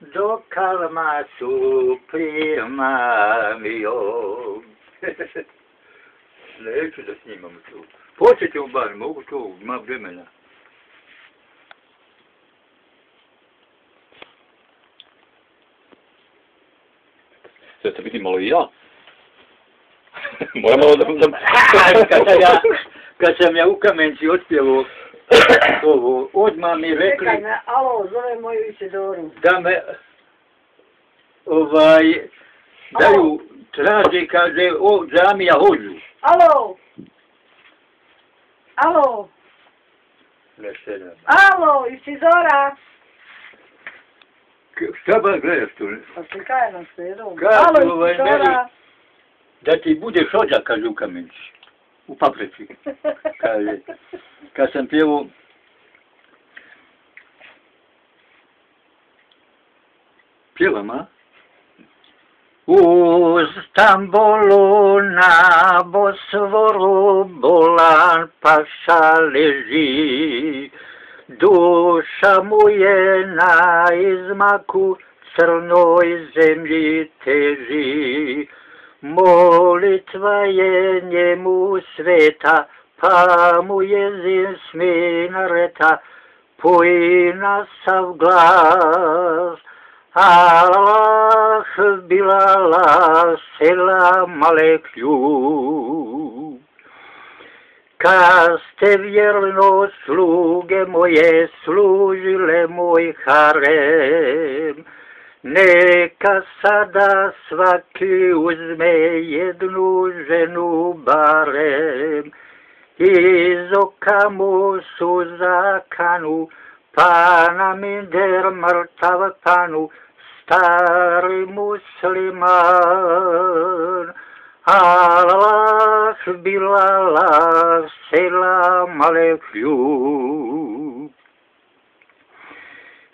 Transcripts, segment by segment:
do kalma su primamio. Neću da snimam tu. Počet ćemo bar, mogu to, ima vremena. Sve te vidim malo i ja. Moram malo da... da... kad, sam ja, kad sam ja u kamenci otpjevo ovo, odmah mi rekli... Čekaj me, alo, zove moju Isidoru. da me ovaj daju traže kaže o džamija hođu Alo! Alo! ne sedam Alo, Isidora! K- šta ba gledaš tu Pa se kaj nam se jedom. Kaže, Alo, ovaj, Isidora! da ti bude šođa kaže u kamenci u papreci kaže kad sam pjevo pjevama. U Stambolu na Bosvoru bolan paša leži, duša mu je na izmaku crnoj zemlji teži. Molitva je njemu sveta, pa mu jezin sminareta, poji na sav glas, Allah bilala selam alekju. Kad ste vjerno sluge moje služile moj harem, neka sada svaki uzme jednu ženu barem, iz oka mu suza Pana mi der mrtav panu, stari musliman. Allah bilala selam alekju.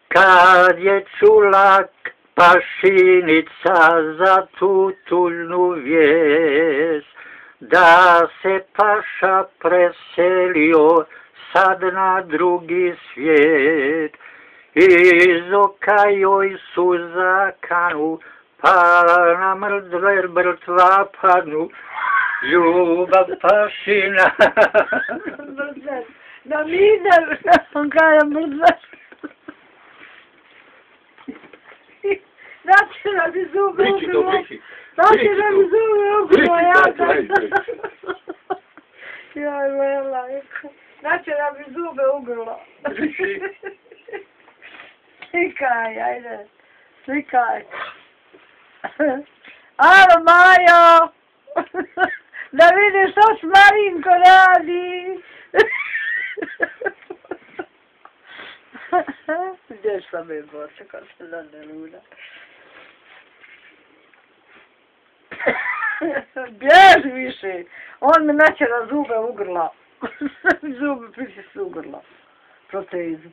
Kad je čulak pašinica za tu tuljnu vijest, da se paša preselio sad na drugi svijet. Iz oka joj suza kanu, pa na mrdve mrtva padnu, ljubav pašina. Na mider! On kaže mrzver. Znači zube priči. Znači Priči da to. mi zube ugrlo, Priči, ja daj, sam. daj, daj. Jaj, moja lajka. Znači da mi zube. Priči. Slikaj, ajde. Slikaj. Alo, Majo! Da vidiš što s Marinko radi. Gdje sam je Boče, kad se da ne luda. Bjež više. On me neće na zube ugrla. zube priče se ugrla. Protezu.